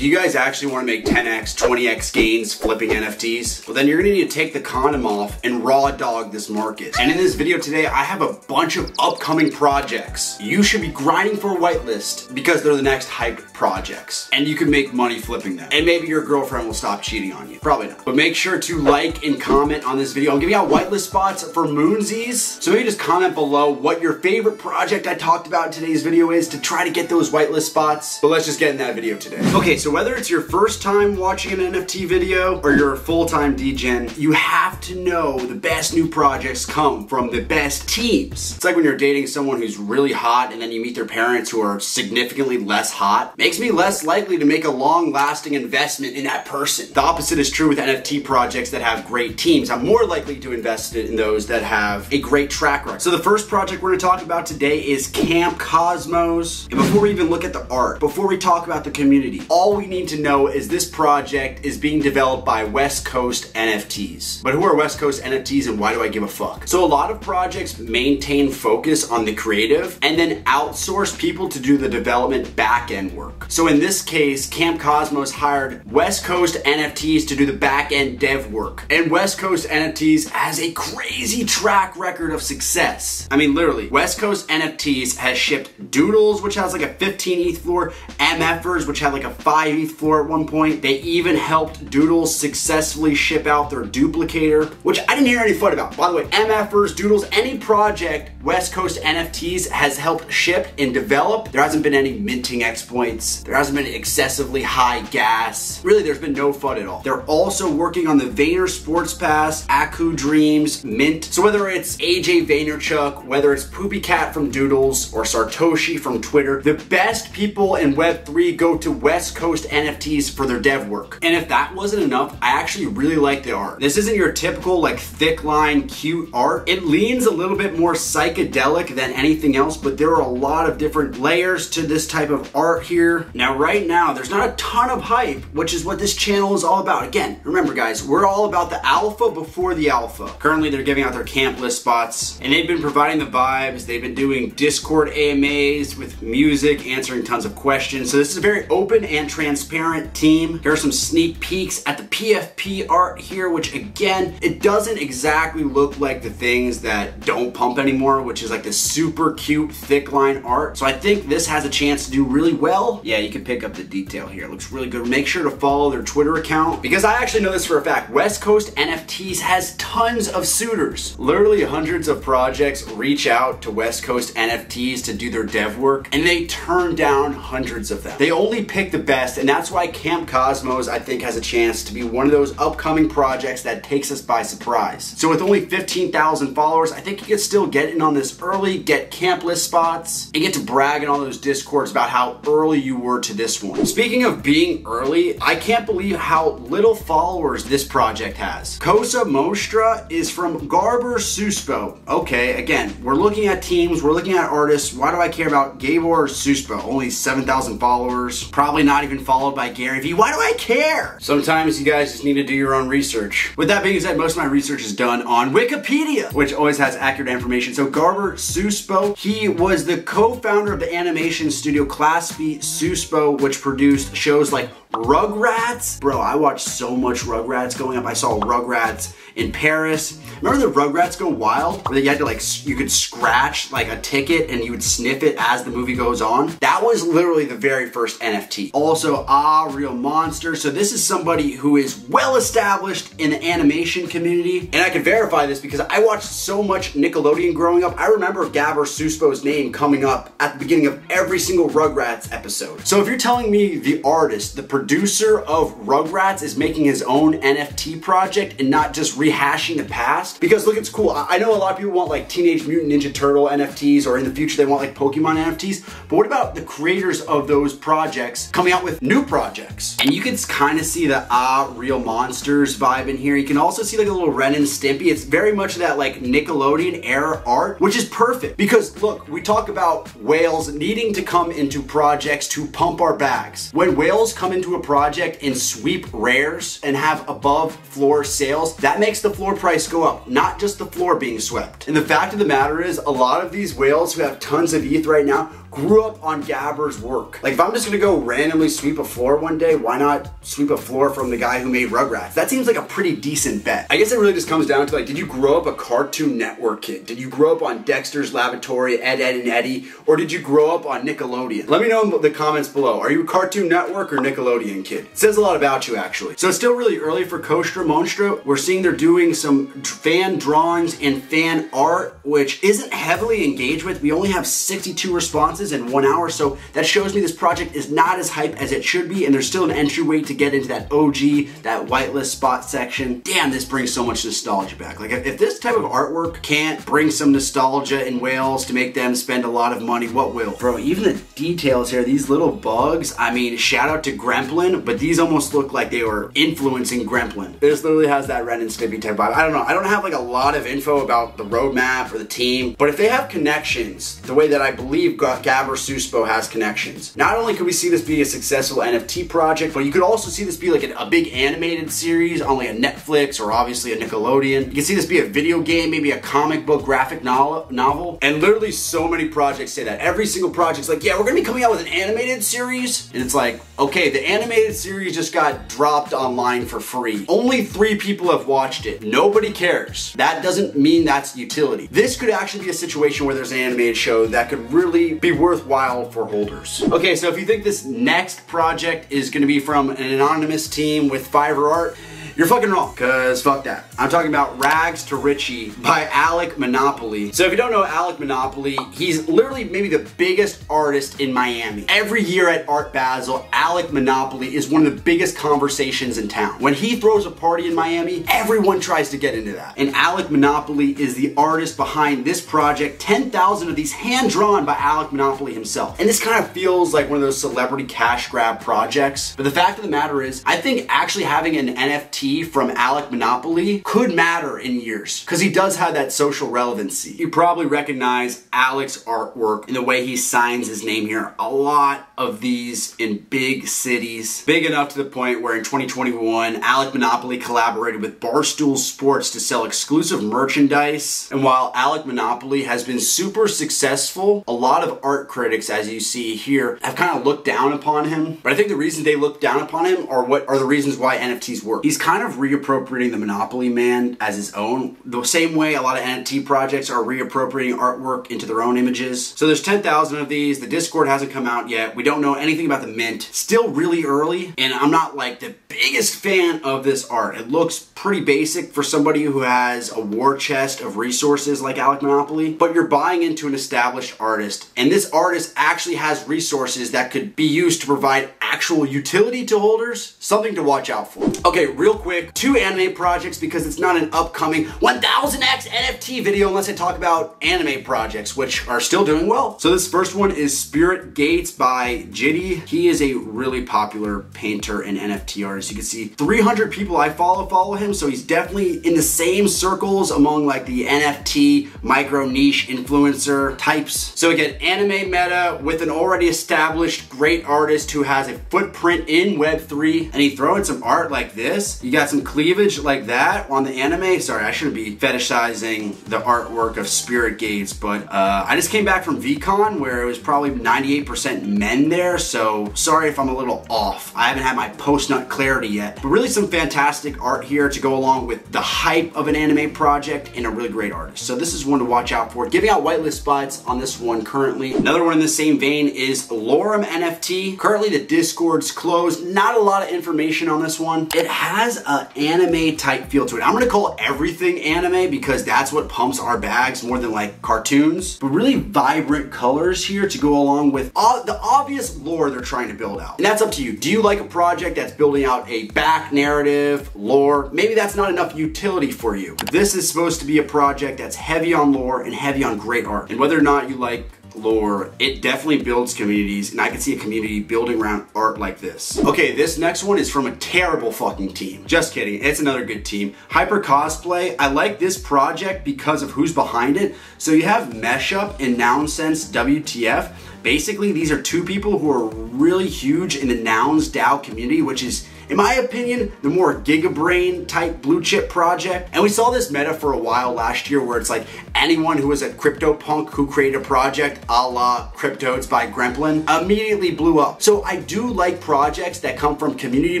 Do you guys actually want to make 10x, 20x gains flipping NFTs? Well, then you're gonna need to take the condom off and raw dog this market. And in this video today, I have a bunch of upcoming projects. You should be grinding for a whitelist because they're the next hyped projects. And you can make money flipping them. And maybe your girlfriend will stop cheating on you. Probably not. But make sure to like and comment on this video. I'm giving out whitelist spots for Moonsies. So maybe just comment below what your favorite project I talked about in today's video is to try to get those whitelist spots. But let's just get in that video today. Okay, so whether it's your first time watching an NFT video or you're a full-time degen, you have to know the best new projects come from the best teams. It's like when you're dating someone who's really hot and then you meet their parents who are significantly less hot. Makes me less likely to make a long-lasting investment in that person. The opposite is true with NFT projects that have great teams. I'm more likely to invest in those that have a great track record. So the first project we're gonna talk about today is Camp Cosmos. And before we even look at the art, before we talk about the community, all we need to know is this project is being developed by West Coast NFTs. But who are West Coast NFTs and why do I give a fuck? So a lot of projects maintain focus on the creative and then outsource people to do the development back end work. So in this case, Camp Cosmos hired West Coast NFTs to do the back end dev work. And West Coast NFTs has a crazy track record of success. I mean, literally, West Coast NFTs has shipped Doodles, which has like a 15 ETH floor, MFers, which had like a 5 Floor at one point. They even helped Doodles successfully ship out their Dooplicator, which I didn't hear any FUD about. By the way, MFers, Doodles, any project West Coast NFTs has helped ship and develop, there hasn't been any minting exploits. There hasn't been excessively high gas. Really, there's been no FUD at all. They're also working on the Vayner Sports Pass, Aku Dreams, Mint. So whether it's AJ Vaynerchuk, whether it's Poopy Cat from Doodles or Sartoshi from Twitter, the best people in Web3 go to West Coast NFTs for their dev work. And if that wasn't enough, I actually really like the art. This isn't your typical like thick line, cute art. It leans a little bit more psychedelic than anything else, but there are a lot of different layers to this type of art here. Now, right now, there's not a ton of hype, which is what this channel is all about. Again, remember guys, we're all about the alpha before the alpha. Currently, they're giving out their camp list spots, and they've been providing the vibes. They've been doing Discord AMAs with music, answering tons of questions. So this is very open and transparent team. Here are some sneak peeks at the PFP art here, which again, it doesn't exactly look like the things that don't pump anymore, which is like the super cute thick line art. So I think this has a chance to do really well. Yeah, you can pick up the detail here. It looks really good. Make sure to follow their Twitter account because I actually know this for a fact. West Coast NFTs has tons of suitors. Literally hundreds of projects reach out to West Coast NFTs to do their dev work and they turn down hundreds of them. They only pick the best and that's why Camp Cosmos I think has a chance to be one of those upcoming projects that takes us by surprise. So with only 15,000 followers, I think you can still get in on this early, get camp list spots, and get to brag in all those discords about how early you were to this one. Speaking of being early, I can't believe how little followers this project has. Cosa Mostra is from Gabor Csupo. Okay, again, we're looking at teams, we're looking at artists. Why do I care about Gabor Csupo? Only 7,000 followers, probably not even followed by Gary Vee. Why do I care? Sometimes you guys just need to do your own research. With that being said, most of my research is done on Wikipedia, which always has accurate information. So Gabor Csupo, he was the co-founder of the animation studio Klasky Csupo, which produced shows like Rugrats. Bro, I watched so much Rugrats going up. I saw Rugrats in Paris. Remember the Rugrats Go Wild? Where you had to like, you could scratch like a ticket and you would sniff it as the movie goes on? That was literally the very first NFT. Also, Ah, Real Monster. So this is somebody who is well established in the animation community. And I can verify this because I watched so much Nickelodeon growing up. I remember Gabor Csupo's name coming up at the beginning of every single Rugrats episode. So if you're telling me the artist, the producer of Rugrats is making his own NFT project and not just rehashing the past, because look, it's cool. I know a lot of people want like Teenage Mutant Ninja Turtle NFTs or in the future they want like Pokemon NFTs, but what about the creators of those projects coming out with new projects? And you can kind of see the Ah Real Monsters vibe in here. You can also see like a little Ren and Stimpy. It's very much that like Nickelodeon era art, which is perfect because look, we talk about whales needing to come into projects to pump our bags. When whales come into a project and sweep rares and have above floor sales, that makes the floor price go up, not just the floor being swept. And the fact of the matter is, a lot of these whales who have tons of ETH right now grew up on Gabor's work. Like if I'm just gonna go randomly sweep a floor one day, why not sweep a floor from the guy who made Rugrats? That seems like a pretty decent bet. I guess it really just comes down to like, did you grow up a Cartoon Network kid? Did you grow up on Dexter's Laboratory, Ed, Ed, and Eddie? Or did you grow up on Nickelodeon? Let me know in the comments below. Are you a Cartoon Network or Nickelodeon kid? It says a lot about you actually. So it's still really early for Kostra Monstra. We're seeing they're doing some fan drawings and fan art, which isn't heavily engaged with. We only have 62 responses in one hour, so that shows me this project is not as hype as it should be, and there's still an entryway to get into that OG, that whitelist spot section. Damn, this brings so much nostalgia back. Like, if this type of artwork can't bring some nostalgia in whales to make them spend a lot of money, what will? Bro, even the details here, these little bugs, I mean, shout out to Gremplin, but these almost look like they were influencing Gremplin. This literally has that Ren and Stimpy type vibe. I don't know, I don't have like a lot of info about the roadmap or the team, but if they have connections, the way that I believe Gabor Csupo has connections, not only could we see this be a successful NFT project, but you could also see this be like a, a big animated series on like a Netflix or obviously a Nickelodeon. You can see this be a video game, maybe a comic book graphic novel, and literally so many projects say that. Every single project's like, yeah, we're gonna be coming out with an animated series, and it's like, okay, the animated series just got dropped online for free. Only three people have watched it. Nobody cares. That doesn't mean that's utility. This could actually be a situation where there's an animated show that could really be worthwhile for holders. Okay, so if you think this next project is gonna be from an anonymous team with Fiverr Art, you're fucking wrong, cause fuck that. I'm talking about Rags to Richie by Alec Monopoly. So if you don't know Alec Monopoly, he's literally maybe the biggest artist in Miami. Every year at Art Basel, Alec Monopoly is one of the biggest conversations in town. When he throws a party in Miami, everyone tries to get into that. And Alec Monopoly is the artist behind this project, 10,000 of these hand-drawn by Alec Monopoly himself. And this kind of feels like one of those celebrity cash grab projects. But the fact of the matter is, I think actually having an NFT from Alec Monopoly could matter in years because he does have that social relevancy. You probably recognize Alec's artwork and the way he signs his name here. A lot of these in big cities, big enough to the point where in 2021, Alec Monopoly collaborated with Barstool Sports to sell exclusive merchandise. And while Alec Monopoly has been super successful, a lot of art critics, as you see here, have kind of looked down upon him. But I think the reason they look down upon him are what are the reasons why NFTs work. He's kind of reappropriating the Monopoly Man as his own, the same way a lot of NFT projects are reappropriating artwork into their own images. So there's 10,000 of these. The Discord hasn't come out yet. We don't know anything about the mint. Still really early, and I'm not like the biggest fan of this art. It looks pretty basic for somebody who has a war chest of resources like Alec Monopoly, but you're buying into an established artist, and this artist actually has resources that could be used to provide actual utility to holders, something to watch out for. Okay, real quick, two anime projects because it's not an upcoming 1000x NFT video unless I talk about anime projects, which are still doing well. So this first one is Spirit Gates by Jitty. He is a really popular painter and NFT artist. You can see 300 people I follow follow him, so he's definitely in the same circles among like the NFT micro niche influencer types. So again, anime meta with an already established great artist who has a footprint in Web3 and he throw in some art like this. You got some cleavage like that on the anime. Sorry, I shouldn't be fetishizing the artwork of Spirit Gates, but uh, I just came back from VeeCon where it was probably 98% men there, so sorry if I'm a little off. I haven't had my post-nut clarity yet, but really some fantastic art here to go along with the hype of an anime project and a really great artist. So this is one to watch out for. Giving out whitelist spots on this one currently. Another one in the same vein is Lorem NFT. Currently the Discord's closed. Not a lot of information on this one. It has an anime type feel to it. I'm gonna call everything anime because that's what pumps our bags more than like cartoons. But really vibrant colors here to go along with all the obvious lore they're trying to build out. And that's up to you. Do you like a project that's building out a back narrative, lore? Maybe that's not enough utility for you. This is supposed to be a project that's heavy on lore and heavy on great art. And whether or not you like lore, it definitely builds communities, and I can see a community building around art like this. Okay, this next one is from a terrible fucking team. Just kidding, it's another good team. Hyper Cosplay, I like this project because of who's behind it. So you have Meshup and Noun Sense WTF. Basically, these are two people who are really huge in the Nouns DAO community, which is in my opinion, the more gigabrain type blue chip project. And we saw this meta for a while last year where it's like anyone who was a CryptoPunk who created a project a la Cryptoadz by Gremplin immediately blew up. So I do like projects that come from community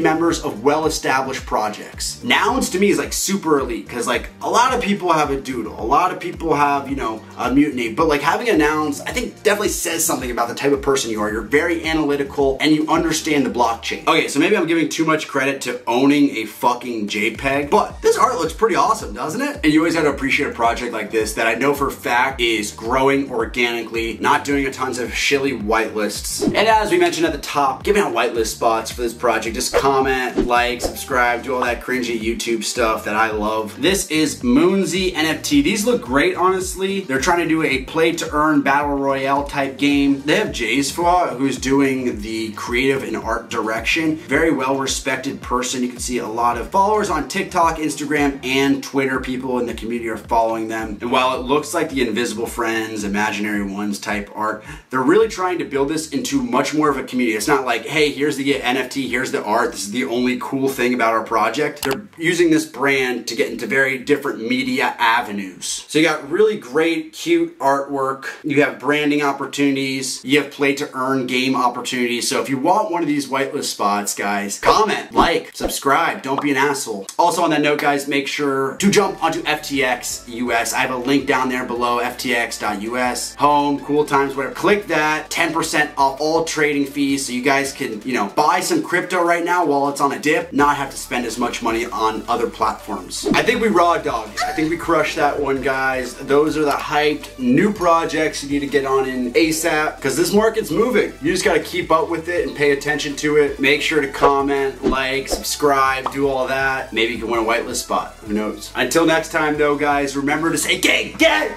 members of well-established projects. Nouns to me is like super elite because like a lot of people have a doodle, a lot of people have, you know, a mutiny, but like having a nouns, I think definitely says something about the type of person you are. You're very analytical and you understand the blockchain. Okay, so maybe I'm giving too much much credit to owning a fucking JPEG, but this art looks pretty awesome, doesn't it? And you always have to appreciate a project like this that I know for fact is growing organically, not doing a tons of shilly whitelists. And as we mentioned at the top, giving out whitelist spots for this project, just comment, like, subscribe, do all that cringy YouTube stuff that I love. This is Moonzy NFT. These look great, honestly. They're trying to do a play to earn battle royale type game. They have Jaysfwa, who's doing the creative and art direction. Very well respected respected person. You can see a lot of followers on TikTok, Instagram, and Twitter. People in the community are following them. And while it looks like the Invisible Friends, Imaginary Ones type art, they're really trying to build this into much more of a community. It's not like, hey, here's the NFT, here's the art, this is the only cool thing about our project. They're using this brand to get into very different media avenues. So you got really great, cute artwork. You have branding opportunities. You have play to earn game opportunities. So if you want one of these whitelist spots, guys, comment comment, like, subscribe, don't be an asshole. Also on that note guys, make sure to jump onto FTX US. I have a link down there below, ftx.us, home, cool times, whatever. Click that, 10% off all trading fees so you guys can, you know, buy some crypto right now while it's on a dip, not have to spend as much money on other platforms. I think we raw dogged I think we crushed that one guys. Those are the hyped new projects you need to get on in ASAP because this market's moving. You just gotta keep up with it and pay attention to it. Make sure to comment, like, subscribe, do all that. Maybe you can win a whitelist spot. Who knows? Until next time, though, guys, remember to say gang, gang!